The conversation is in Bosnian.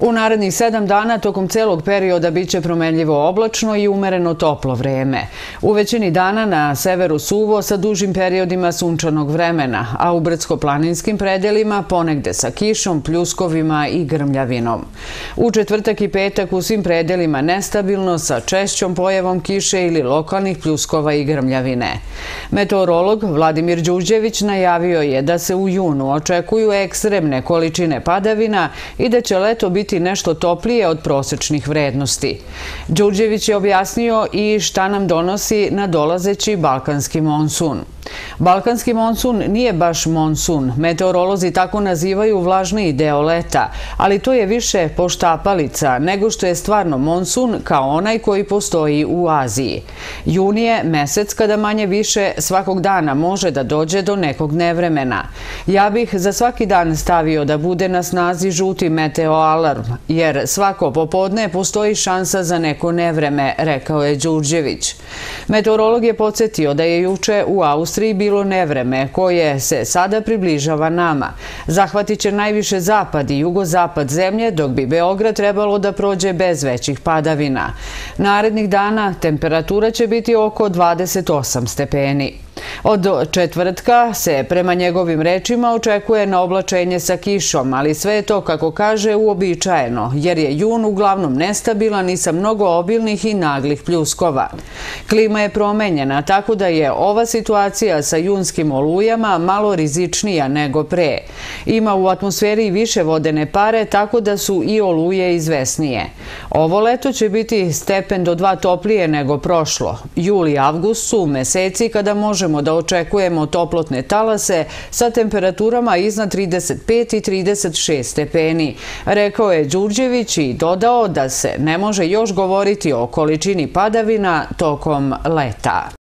U narednih sedam dana tokom celog perioda bit će promenljivo oblačno i umereno toplo vreme. U većini dana na severu suvo sa dužim periodima sunčanog vremena, a u brdsko-planinskim predelima ponegde sa kišom, pljuskovima i grmljavinom. U četvrtak i petak u svim predelima nestabilno sa češćom pojavom kiše ili lokalnih pljuskova i grmljavine. Meteorolog Vladimir Đuđević najavio je da se u junu očekuju ekstremne količine padavina i da će leto biti biti nešto toplije od prosečnih vrednosti. Đurđević je objasnio i šta nam donosi na dolazeći balkanski monsun. Balkanski monsun nije baš monsun. Meteorolozi tako nazivaju vlažniji deo leta, ali to je više poštapalica nego što je stvarno monsun kao onaj koji postoji u Aziji. Juni je mesec kada manje više svakog dana može da dođe do nekog nevremena. Ja bih za svaki dan stavio da bude na snazi žuti meteoalarm, jer svako popodne postoji šansa za neko nevreme, rekao je Đurđević. Meteorolog je podsjetio da je juče u Austriji Austriji bilo nevreme koje se sada približava nama. Zahvatit će najviše zapad i jugozapad zemlje, dok bi Beograd trebalo da prođe bez većih padavina. Narednih dana temperatura će biti oko 28 stepeni. Od četvrtka se prema njegovim rečima očekuje na oblačenje sa kišom, ali sve je to, kako kaže, uobičajeno, jer je jun uglavnom nestabilan i sa mnogo obilnih i naglih pljuskova. Klima je promenjena, tako da je ova situacija sa junskim olujama malo rizičnija nego pre. Ima u atmosferi više vodene pare, tako da su i oluje izvesnije. Ovo leto će biti stepen do dva toplije nego prošlo. Juli i avgust su meseci kada možemo da da očekujemo toplotne talase sa temperaturama iznad 35 i 36 stepeni. Rekao je Đurđević i dodao da se ne može još govoriti o količini padavina tokom leta.